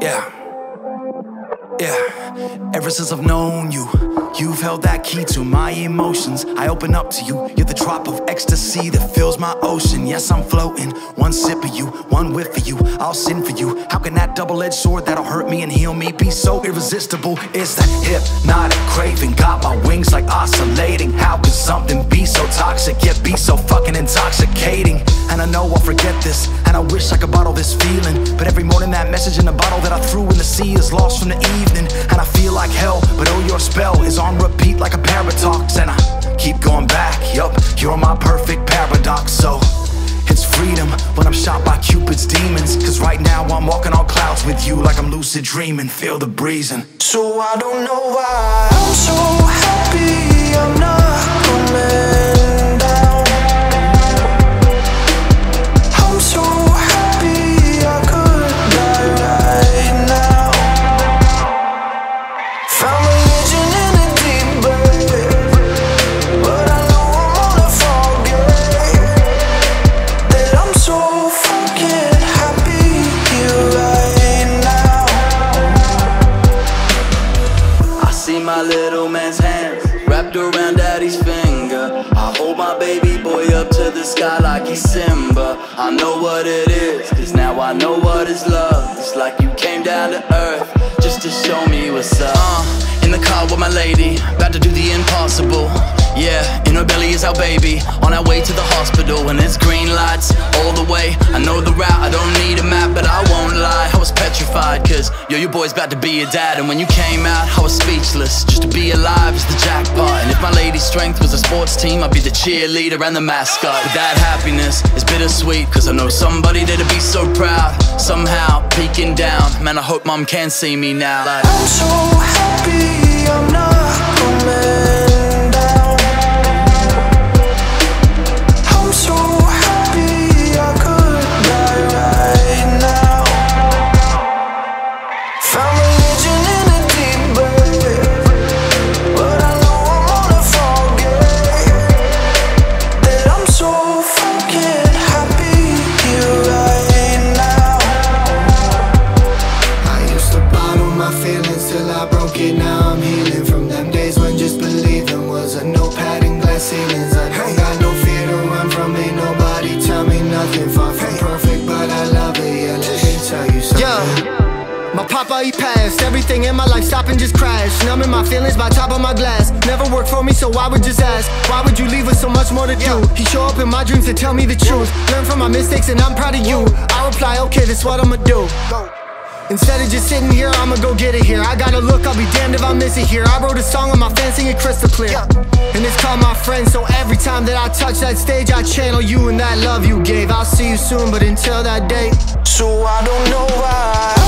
Yeah. Yeah. Ever since I've known you, you've held that key to my emotions. I open up to you. You're the drop of ecstasy that fills my ocean. Yes, I'm floating. One sip of you, one whiff of you. I'll sin for you. How can that double edged sword that'll hurt me and heal me be so irresistible? It's that hypnotic craving. Got my wings like oscillating. How could something be so toxic yet be so fucking intoxicating? I know I'll forget this, and I wish I could bottle this feeling. But every morning, that message in the bottle that I threw in the sea is lost from the evening. And I feel like hell, but oh, your spell is on repeat like a paradox. And I keep going back, yup, you're my perfect paradox. So it's freedom when I'm shot by Cupid's demons. Cause right now I'm walking on clouds with you like I'm lucid dreaming. Feel the breezing. So I don't know why I'm so My little man's hands wrapped around daddy's finger. I hold my baby boy up to the sky like he's Simba. I know what it is, cause now I know what is love. It's like you came down to earth just to show me what's up. Uh, in the car with my lady, about to do the impossible. Yeah, in her belly is our baby. On our way to the hospital, and it's green lights all the way. I know the route, I don't need a map, but I won't lie. I was petrified, cause yo, your boy's about to be a dad. And when you came out, I was speechless. Just to be alive is the jackpot. And if my lady's strength was a sports team, I'd be the cheerleader and the mascot. But that happiness is bittersweet, cause I know somebody that'd be so proud. Somehow, peeking down. Man, I hope mom can see me now. Like, I'm so happy I'm not coming down. My papa, he passed. Everything in my life stop and just crash. Numbing my feelings by top of my glass. Never worked for me, so I would just ask. Why would you leave with so much more to do? He show up in my dreams to tell me the truth. Learn from my mistakes, and I'm proud of you. I reply, okay, that's what I'ma do. Instead of just sitting here, I'ma go get it here. I gotta look, I'll be damned if I miss it here. I wrote a song on my fan, sing it crystal clear. And it's called My Friend, so every time that I touch that stage, I channel you and that love you gave. I'll see you soon, but until that day, So I don't know why